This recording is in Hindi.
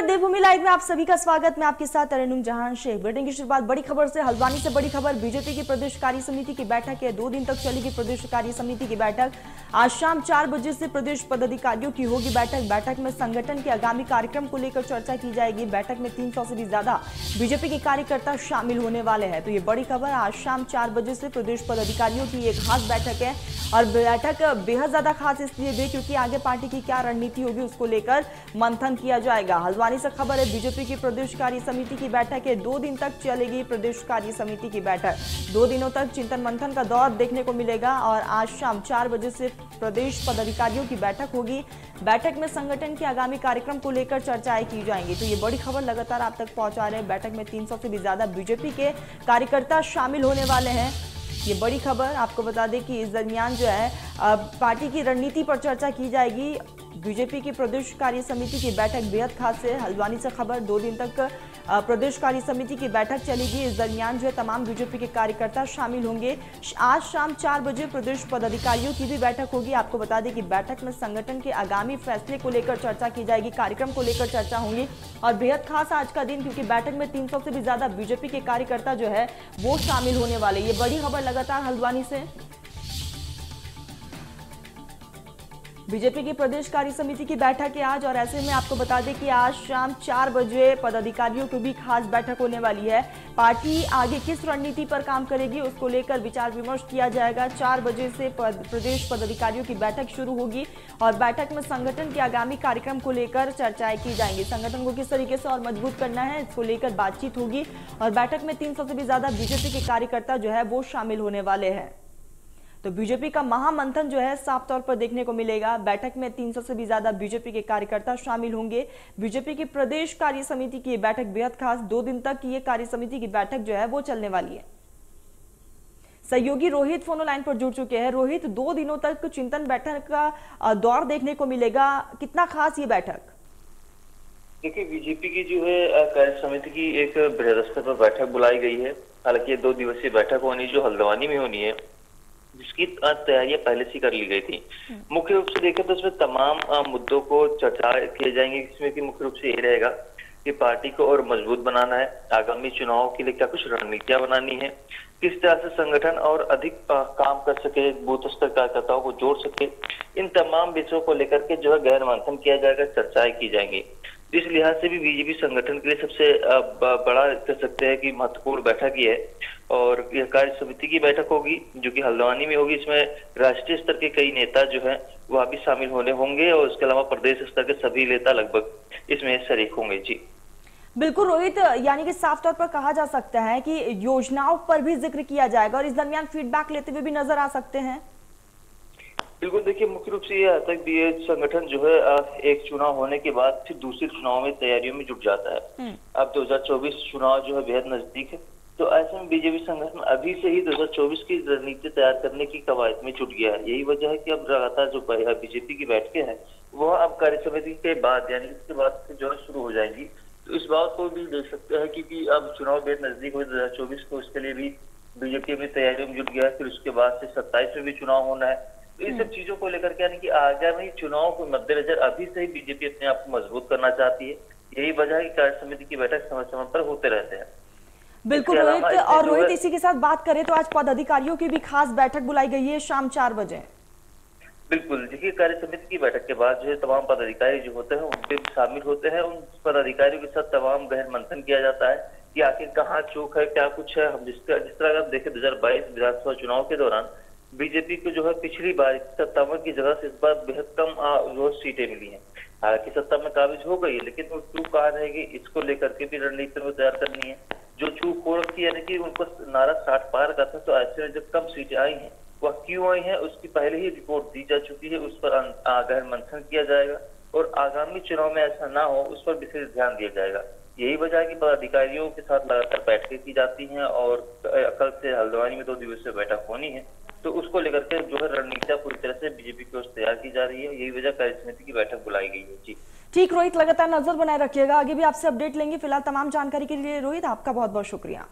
नमस्कार देवभूमि लाइव में आप सभी का स्वागत। मैं आपके साथ अरेनुम जहान शेख। बुलेटिन की शुरुआत बड़ी खबर से, हल्द्वानी से बड़ी खबर। बीजेपी की प्रदेश कार्य समिति की बैठक है। दो दिन तक चलेगी प्रदेश कार्य समिति की बैठक। आज शाम चार बजे से प्रदेश पदाधिकारियों की होगी बैठक। बैठक में संगठन के आगामी कार्यक्रम को लेकर चर्चा की जाएगी। बैठक में तीन सौ से भी ज़्यादा बीजेपी के कार्यकर्ता शामिल होने वाले हैं। तो ये बड़ी खबर। आज शाम चार बजे से प्रदेश पदाधिकारियों की एक खास बैठक है। और बैठक बेहद ज़्यादा खास इसलिए भी क्योंकि आगे पार्टी की क्या रणनीति होगी उसको लेकर मंथन किया जाएगा। हल्द्वानी से खबर है, बीजेपी की प्रदेश कार्य समिति की बैठक है। दो दिन तक चलेगी प्रदेश कार्य समिति की बैठक। दो दिनों तक चिंतन मंथन का दौर देखने को मिलेगा और आज शाम चार बजे से प्रदेश पदाधिकारियों की बैठक होगी। बैठक में संगठन के आगामी कार्यक्रम को लेकर चर्चाएँ की जाएँगी। तो ये बड़ी खबर लगातार आप तक पहुँचा रहे हैं। बैठक में 300 से भी ज़्यादा बीजेपी के कार्यकर्ता शामिल होने वाले हैं। ये बड़ी खबर आपको बता दें कि इस दरमियान जो है पार्टी की रणनीति पर चर्चा की जाएगी। बीजेपी की प्रदेश कार्य समिति की बैठक, बेहद खास है हल्द्वानी से खबर, दो दिन तक प्रदेश कार्य समिति की बैठक चलेगी। इस दरमियान जो है, तमाम बीजेपी के कार्यकर्ता शामिल होंगे। आज शाम चार बजे प्रदेश पदाधिकारियों की भी बैठक होगी। आपको बता दें कि बैठक में संगठन के आगामी फैसले को लेकर चर्चा की जाएगी, कार्यक्रम को लेकर चर्चा होंगी। और बेहद खास आज का दिन, क्योंकि बैठक में तीन सौ से भी ज़्यादा बीजेपी के कार्यकर्ता जो है, वो शामिल होने वाले ये बड़ी खबर लगातार हल्द्वानी से। बीजेपी की प्रदेश कार्य समिति की बैठक है आज, और ऐसे में आपको बता दें कि आज शाम चार बजे पदाधिकारियों की भी खास बैठक होने वाली है। पार्टी आगे किस रणनीति पर काम करेगी, उसको लेकर विचार विमर्श किया जाएगा। चार बजे से प्रदेश पदाधिकारियों की बैठक शुरू होगी, और बैठक में संगठन के आगामी कार्यक्रम को लेकर चर्चाएँ की जाएँगी। संगठन को किस तरीके से और मज़बूत करना है, इसको लेकर बातचीत होगी, और बैठक में तीन सौ से भी ज़्यादा बीजेपी के कार्यकर्ता जो है, वो शामिल होने वाले हैं। तो बीजेपी का महामंथन जो है साफ़ तौर पर देखने को मिलेगा। बैठक में 300 से भी ज़्यादा बीजेपी के कार्यकर्ता शामिल होंगे। बीजेपी की प्रदेश कार्य समिति की बैठक बेहद खास। दो दिन तक ये कार्य समिति की बैठक जो है वो चलने वाली है। सहयोगी रोहित फोनो लाइन पर जुड़ चुके हैं। रोहित, दो दिनों तक चिंतन बैठक का दौर देखने को मिलेगा। कितना खास ये बैठक? देखिए, बीजेपी की जो है कार्य समिति की एक पर बैठक बुलाई गई है। हालाँकि ये दो दिवसीय बैठक होनी जो हल्द्वानी में होनी है। जिसकी तैयारियाँ पहले से कर ली गई थी हम्म। मुख्य रूप से देखें तो उसमें तमाम मुद्दों को चर्चा किए जाएँगे इसमें की मुख्य रूप से ये रहेगा कि पार्टी को और मज़बूत बनाना है आगामी चुनाव के लिए क्या कुछ रणनीतियाँ बनानी है किस तरह से संगठन और अधिक काम कर सके बूथ स्तर कार्यकर्ताओं को जोड़ सके इन तमाम विषयों को लेकर के जो है गहन मंथन किया जाएगा चर्चाएँ की जाएँगी इस लिहाज से भी बीजेपी संगठन के लिए सबसे बड़ा कह सकते हैं कि महत्वपूर्ण बैठक ये है और यह कार्य समिति की बैठक होगी जो कि हल्द्वानी में होगी इसमें राष्ट्रीय स्तर के कई नेता जो है वह भी शामिल होने होंगे और उसके अलावा प्रदेश स्तर के सभी नेता लगभग इसमें शरीक होंगे। जी। बिल्कुल रोहित यानी कि साफ़ तौर पर कहा जा सकता है कि योजनाओं पर भी ज़िक्र किया जाएगा और इस दरमियान फीडबैक लेते हुए भी नज़र आ सकते हैं। बिल्कुल देखिए मुख्य रूप से ये है ये संगठन जो है एक चुनाव होने के बाद फिर दूसरे चुनाव में तैयारियों में जुट जाता है। हम्म। अब 2024 चुनाव जो है बेहद नज़दीक है। तो ऐसे में बीजेपी संगठन अभी से ही 2024 की रणनीति तैयार करने की कवायद में जुट गया है। यही वजह है कि अब लगातार जो बीजेपी की बैठकें हैं वह अब कार्य समिति के बाद यानी इसके बाद से जो है शुरू हो जाएँगी। तो इस बात को भी देख सकते हैं क्योंकि अब चुनाव बेहद नज़दीक हो दो हज़ार चौबीस को उसके लिए भी बीजेपी अपनी तैयारियों में जुट गया है फिर उसके बाद से सत्ताईस में भी चुनाव होना है। तो इन सब चीज़ों को लेकर के यानी कि आगामी चुनाव को मद्देनजर अभी से ही बीजेपी अपने आप को मज़बूत करना चाहती है। यही वजह है कि कार्य समिति की बैठक समय समय पर होते रहते हैं। बिल्कुल रोहित और रोहित इसी के साथ बात करें तो आज पदाधिकारियों की भी खास बैठक बुलाई गई है शाम चार बजे। बिल्कुल देखिए कार्य समिति की बैठक के बाद जो है तमाम पदाधिकारी जो होते हैं उनके शामिल होते हैं। उन पदाधिकारियों के साथ तमाम गहन मंथन किया जाता है कि आखिर कहाँ चूक है क्या कुछ है। हम जिस जिस तरह आप देखें दो हज़ार बाईस विधानसभा चुनाव के दौरान बीजेपी को जो है पिछली बार सत्तावन की जगह से इस बार बेहद कम जो सीटें मिली हैं। हालाँकि सत्ता में काबिज हो गई है लेकिन वो चूक कहा रहेगी इसको लेकर के भी रणनीति में तैयार करनी है। जो खोर की यानी कि उनको नारा साठ पार का था तो ऐसे में जब कम सीटें आई हैं, वह क्यों आई है? उसकी पहले ही रिपोर्ट दी जा चुकी है, उस पर गहन मंथन किया जाएगा और आगामी चुनाव में ऐसा ना हो, उस पर विशेष ध्यान दिया जाएगा। यही वजह है कि पदाधिकारियों के साथ लगातार बैठकें की जाती हैं और कल से हल्द्वानी में दो दिवसीय बैठक होनी है। तो उसको लेकर के जो है रणनीतियाँ पूरी तरह से बीजेपी की ओर तैयार की जा रही है। यही वजह कार्य समिति की बैठक बुलाई गई है। जी। ठीक, रोहित, लगातार नज़र बनाए रखिएगा। आगे भी आपसे अपडेट लेंगे। फ़िलहाल तमाम जानकारी के लिए रोहित, आपका बहुत बहुत शुक्रिया।